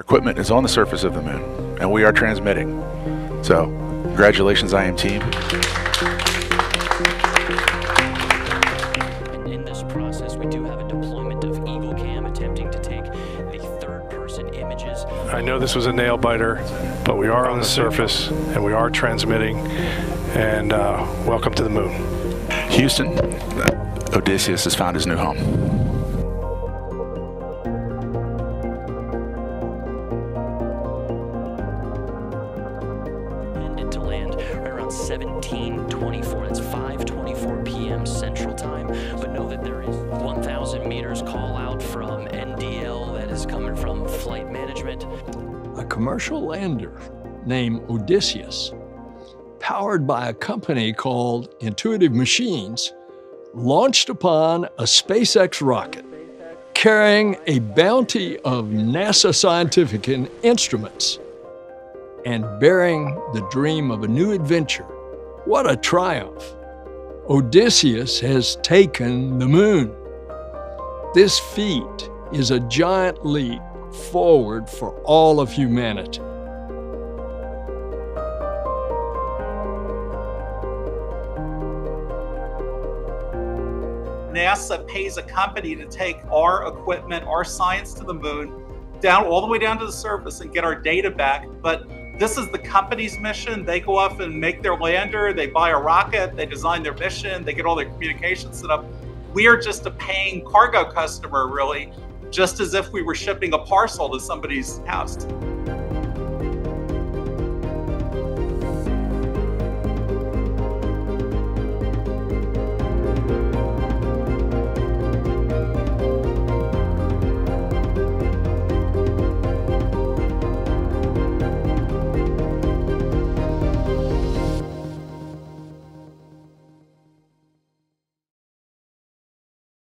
Our equipment is on the surface of the moon, and we are transmitting. So, congratulations, IM team. In this process, we do have a deployment of Eagle Cam attempting to take the third person images. I know this was a nail biter, but we are on the surface and we are transmitting. And uh, welcome to the moon. Houston, Odysseus has found his new home. Intended to land right around 1724. That's 5:24 p.m. Central Time. But know that there is 1,000 meters call out from NDL that is coming from flight management. a commercial lander named Odysseus, powered by a company called Intuitive Machines, launched upon a SpaceX rocket carrying a bounty of NASA scientific instruments and bearing the dream of a new adventure. What a triumph! Odysseus has taken the moon. This feat is a giant leap forward for all of humanity. NASA pays a company to take our equipment, our science to the moon, down all the way down to the surface and get our data back. But this is the company's mission. They go off and make their lander, they buy a rocket, they design their mission, they get all their communications set up. We are just a paying cargo customer, really, just as if we were shipping a parcel to somebody's house.